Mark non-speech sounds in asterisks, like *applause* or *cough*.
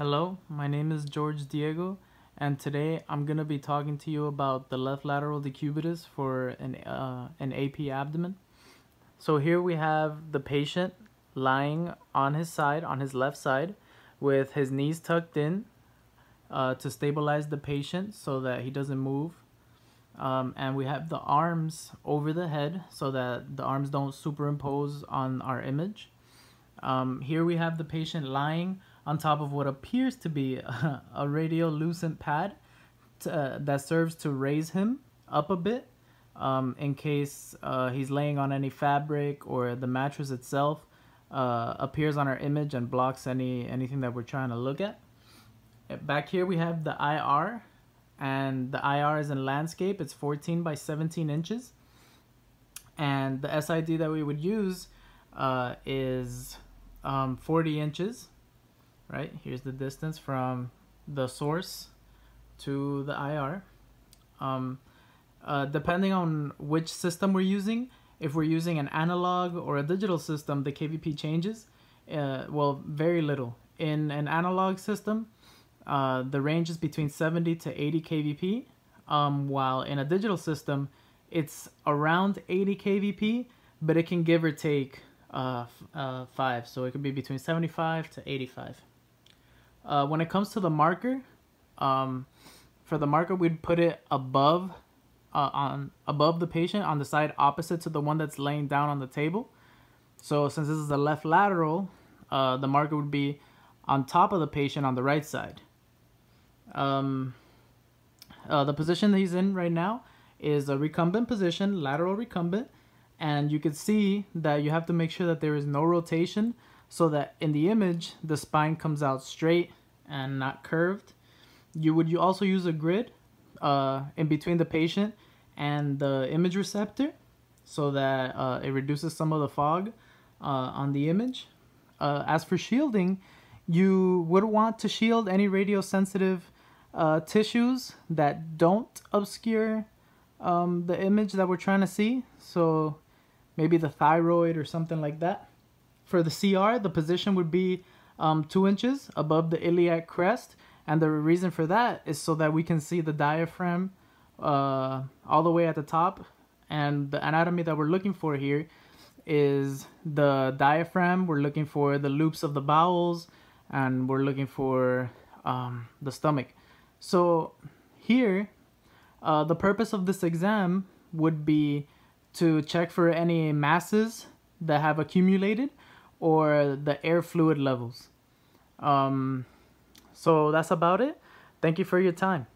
Hello, my name is George Diego, and today I'm going to be talking to you about the left lateral decubitus for an, uh, an AP abdomen. So here we have the patient lying on his side, on his left side, with his knees tucked in uh, to stabilize the patient so that he doesn't move. Um, and we have the arms over the head so that the arms don't superimpose on our image. Um, here we have the patient lying on top of what appears to be a, *laughs* a radiolucent pad to, uh, that serves to raise him up a bit um, in case uh, he's laying on any fabric or the mattress itself uh, appears on our image and blocks any anything that we're trying to look at. Back here we have the IR and the IR is in landscape. It's 14 by 17 inches. And the SID that we would use uh, is um, 40 inches, right? Here's the distance from the source to the IR. Um, uh, depending on which system we're using, if we're using an analog or a digital system, the KVP changes. Uh, well, very little. In an analog system, uh, the range is between 70 to 80 kVp, um, while in a digital system, it's around 80 kVp, but it can give or take uh, uh, 5. So it could be between 75 to 85. Uh, when it comes to the marker, um, for the marker, we'd put it above uh, on above the patient on the side opposite to the one that's laying down on the table. So since this is the left lateral, uh, the marker would be on top of the patient on the right side. Um, uh, the position that he's in right now is a recumbent position, lateral recumbent and you can see that you have to make sure that there is no rotation so that in the image the spine comes out straight and not curved. You would you also use a grid uh, in between the patient and the image receptor so that uh, it reduces some of the fog uh, on the image. Uh, as for shielding, you would want to shield any radiosensitive uh, tissues that don't obscure um, the image that we're trying to see. So maybe the thyroid or something like that. For the CR, the position would be um, two inches above the iliac crest. And the reason for that is so that we can see the diaphragm uh, all the way at the top. And the anatomy that we're looking for here is the diaphragm. We're looking for the loops of the bowels and we're looking for um, the stomach. So here, uh, the purpose of this exam would be to check for any masses that have accumulated or the air fluid levels. Um, so that's about it. Thank you for your time.